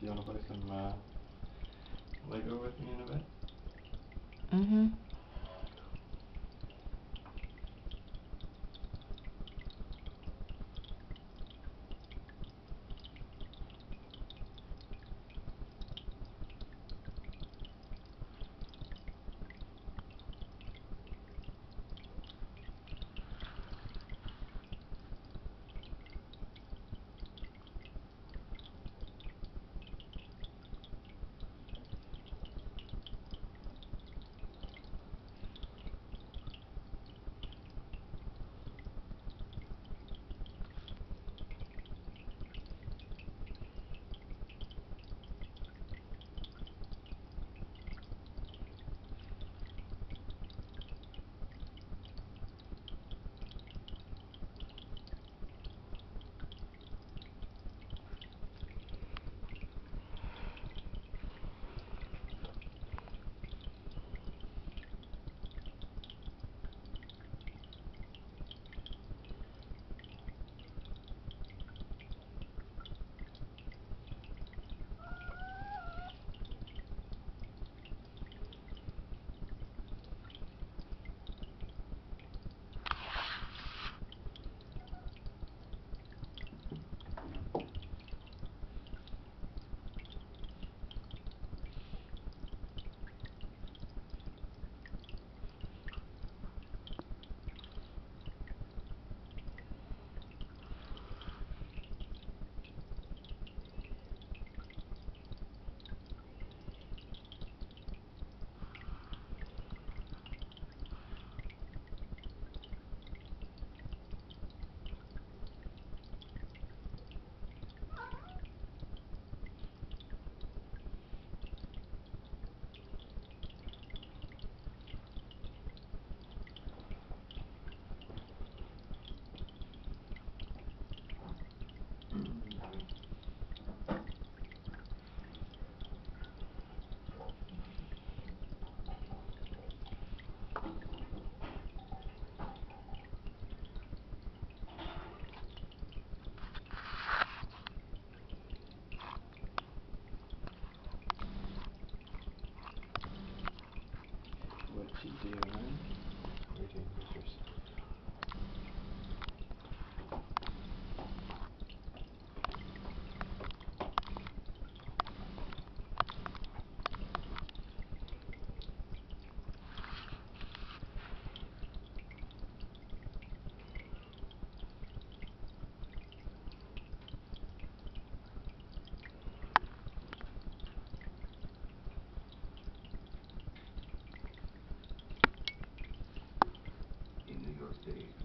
Do you wanna play some, uh, Lego with me in a bit? Mm-hmm.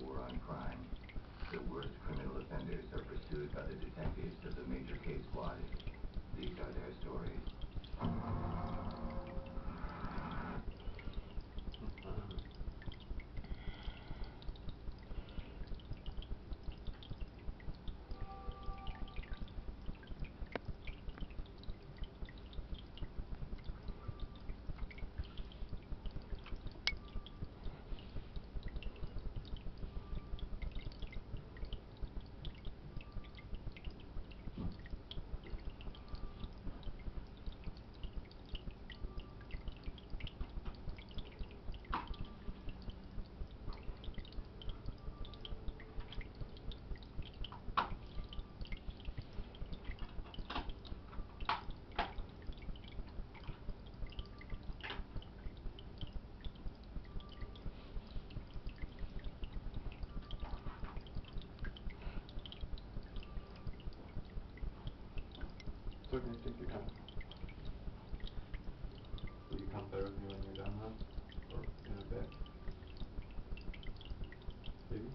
War on crime, the worst criminal offenders are pursued by the detectives of the Major Case Squad. These are their stories. do you think you can Will you come play with me when you're done, huh? Or in a bit? Maybe?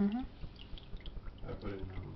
Mm-hmm. I put it in